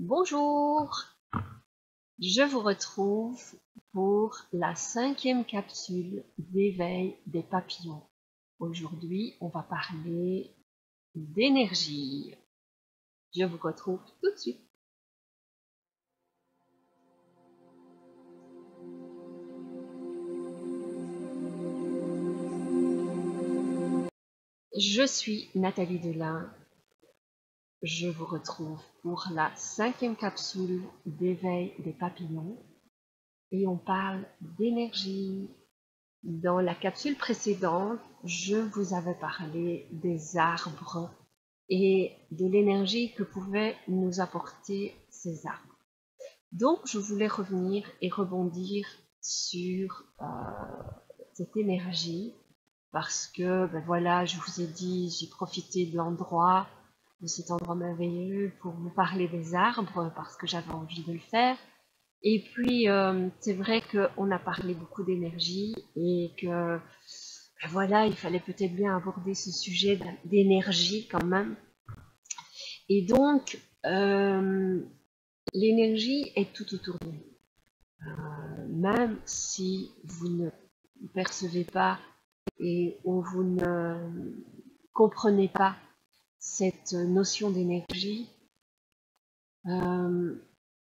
Bonjour, je vous retrouve pour la cinquième capsule d'éveil des papillons. Aujourd'hui, on va parler d'énergie. Je vous retrouve tout de suite. Je suis Nathalie Delin. Je vous retrouve pour la cinquième capsule d'éveil des papillons et on parle d'énergie. Dans la capsule précédente, je vous avais parlé des arbres et de l'énergie que pouvaient nous apporter ces arbres. Donc, je voulais revenir et rebondir sur euh, cette énergie parce que ben voilà, je vous ai dit, j'ai profité de l'endroit, de cet endroit merveilleux pour vous parler des arbres parce que j'avais envie de le faire. Et puis, euh, c'est vrai qu'on a parlé beaucoup d'énergie et que ben voilà, il fallait peut-être bien aborder ce sujet d'énergie quand même. Et donc, euh, l'énergie est tout autour de nous. Euh, même si vous ne percevez pas et où vous ne comprenez pas cette notion d'énergie, euh,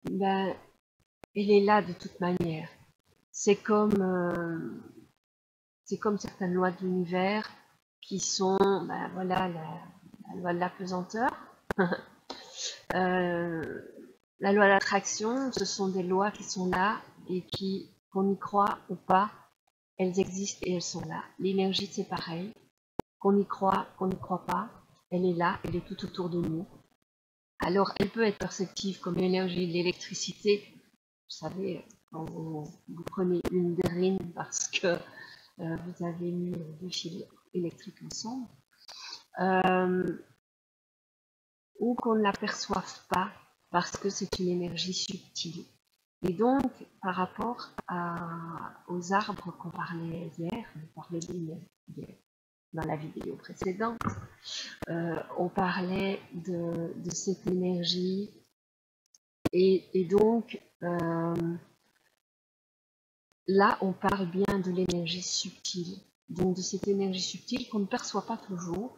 ben, elle est là de toute manière. C'est comme, euh, c'est comme certaines lois de l'univers qui sont, ben, voilà, la, loi de la pesanteur, euh, la loi de l'attraction, ce sont des lois qui sont là et qui, qu'on y croit ou pas, elles existent et elles sont là. L'énergie, c'est pareil. Qu'on y croit, qu'on n'y croit pas, elle est là, elle est tout autour de nous. Alors, elle peut être perceptive comme l'énergie de l'électricité. Vous savez, quand vous, prenez une drine parce que euh, vous avez mis deux fils électriques ensemble, euh, ou qu'on ne l'aperçoive pas parce que c'est une énergie subtile. Et donc, par rapport aux arbres qu'on parlait hier, on parlait hier dans la vidéo précédente, euh, on parlait de, cette énergie. Et, donc euh, là on parle bien de l'énergie subtile, donc de cette énergie subtile qu'on ne perçoit pas toujours,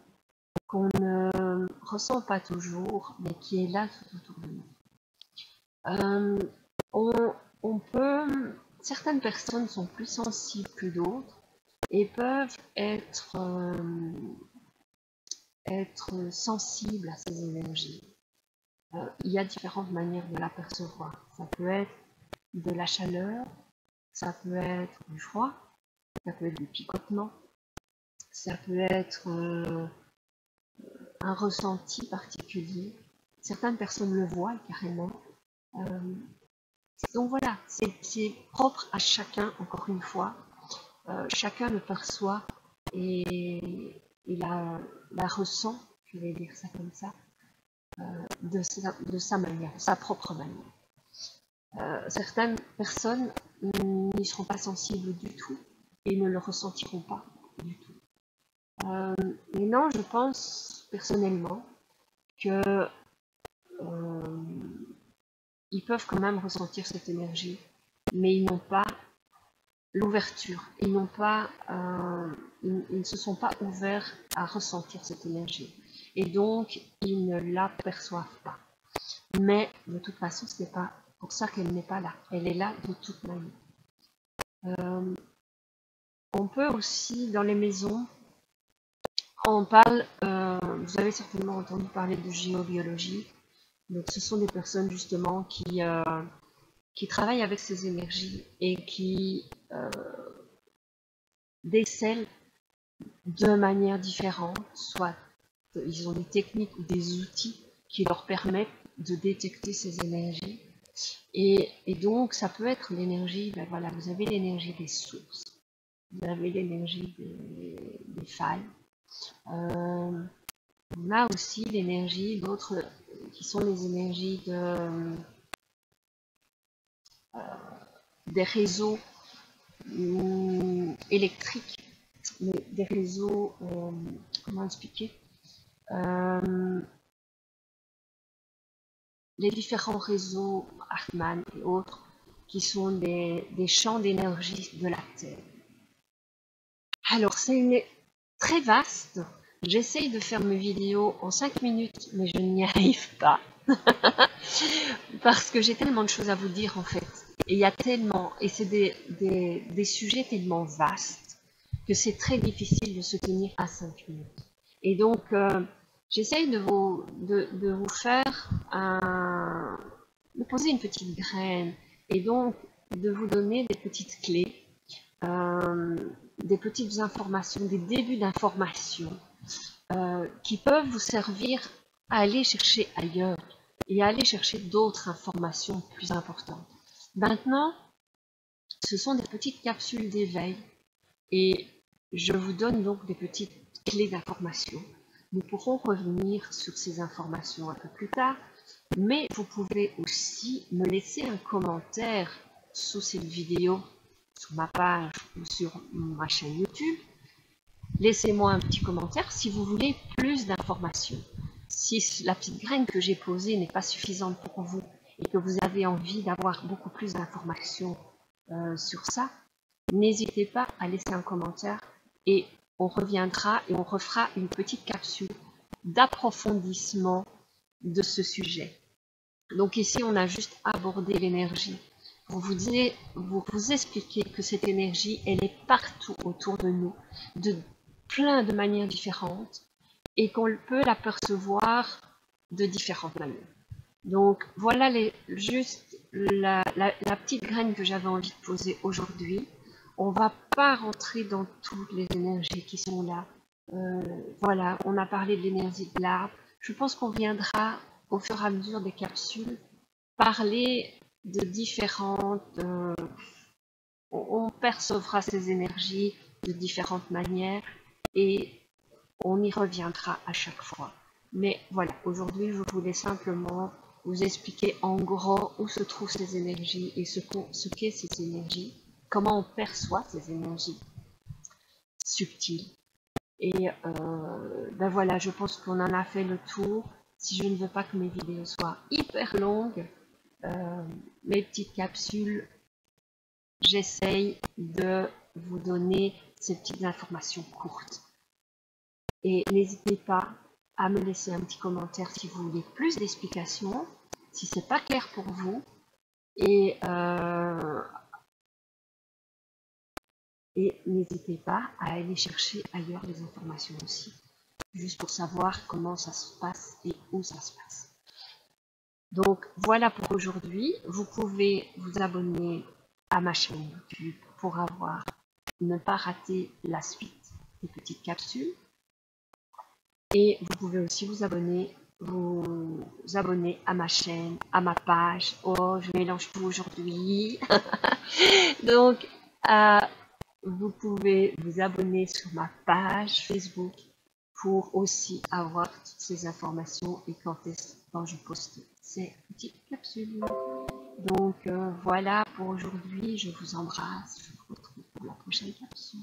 qu'on ne ressent pas toujours, mais qui est là tout autour de nous. Euh, on, peut, certaines personnes sont plus sensibles que d'autres et peuvent être, euh, être sensibles à ces énergies. Euh, il y a différentes manières de l'apercevoir. Ça peut être de la chaleur, ça peut être du froid, ça peut être du picotement, ça peut être euh, un ressenti particulier. Certaines personnes le voient carrément. Donc voilà, c'est propre à chacun, encore une fois. Euh, chacun le perçoit et, la, ressent, je vais dire ça comme ça, euh, de, sa, manière, de sa propre manière. Euh, certaines personnes n'y seront pas sensibles du tout et ne le ressentiront pas du tout. mais non, je pense personnellement que ils peuvent quand même ressentir cette énergie, mais ils n'ont pas l'ouverture, ils n'ont pas, euh, ils, ne se sont pas ouverts à ressentir cette énergie, et donc ils ne l'aperçoivent pas. Mais de toute façon, ce n'est pas pour ça qu'elle n'est pas là. Elle est là de toute manière. Euh, on peut aussi dans les maisons, on parle, euh, vous avez certainement entendu parler de géobiologie. Donc ce sont des personnes justement qui, qui travaillent avec ces énergies et qui euh, décèlent de manière différente, soit ils ont des techniques ou des outils qui leur permettent de détecter ces énergies. Et, donc ça peut être l'énergie, ben voilà, vous avez l'énergie des sources, vous avez l'énergie des, failles. Euh, on a aussi l'énergie d'autres qui sont les énergies de, des réseaux euh, électriques, des réseaux, euh, comment expliquer les différents réseaux, Hartmann et autres, qui sont des, des champs d'énergie de la Terre. Alors, c'est très vaste. J'essaye de faire mes vidéos en 5 minutes, mais je n'y arrive pas. Parce que j'ai tellement de choses à vous dire, en fait. Et il y a tellement, et c'est des, des, sujets tellement vastes que c'est très difficile de se tenir à 5 minutes. Et donc, euh, j'essaye de vous, de, de, vous faire un, de poser une petite graine et donc de vous donner des petites clés, euh, des petites informations, des débuts d'informations euh, qui peuvent vous servir à aller chercher ailleurs et à aller chercher d'autres informations plus importantes. Maintenant, ce sont des petites capsules d'éveil et je vous donne donc des petites clés d'information. Nous pourrons revenir sur ces informations un peu plus tard, mais vous pouvez aussi me laisser un commentaire sous cette vidéo, sur ma page ou sur ma chaîne YouTube. Laissez-moi un petit commentaire si vous voulez plus d'informations. Si la petite graine que j'ai posée n'est pas suffisante pour vous et que vous avez envie d'avoir beaucoup plus d'informations euh, sur ça, n'hésitez pas à laisser un commentaire et on reviendra et on refera une petite capsule d'approfondissement de ce sujet. Donc ici, on a juste abordé l'énergie. Vous, vous vous que cette énergie, elle est partout autour de nous, de plein de manières différentes, et qu'on peut l'apercevoir de différentes manières. Donc voilà juste la, petite graine que j'avais envie de poser aujourd'hui. On va pas rentrer dans toutes les énergies qui sont là. Euh, voilà, on a parlé de l'énergie de l'arbre. Je pense qu'on viendra au fur et à mesure des capsules parler de différentes... Euh, on percevra ces énergies de différentes manières et on y reviendra à chaque fois. Mais voilà, aujourd'hui, je voulais simplement vous expliquer en gros où se trouvent ces énergies et ce qu'est ce ces énergies, comment on perçoit ces énergies subtiles. Et euh, ben voilà, je pense qu'on en a fait le tour. Si je ne veux pas que mes vidéos soient hyper longues, euh, mes petites capsules, j'essaye de vous donner ces petites informations courtes. Et n'hésitez pas à me laisser un petit commentaire si vous voulez plus d'explications, si c'est pas clair pour vous. Et, euh, et n'hésitez pas à aller chercher ailleurs les informations aussi, juste pour savoir comment ça se passe et où ça se passe. Donc voilà pour aujourd'hui. Vous pouvez vous abonner à ma chaîne YouTube pour avoir ne pas rater la suite des petites capsules. Et vous pouvez aussi vous abonner, vous abonner à ma chaîne, à ma page. Oh, je mélange tout aujourd'hui. Donc, euh, vous pouvez vous abonner sur ma page Facebook pour aussi avoir toutes ces informations et quand, je poste ces petites capsules. Donc euh, voilà pour aujourd'hui, je vous embrasse, je vous retrouve pour la prochaine capsule.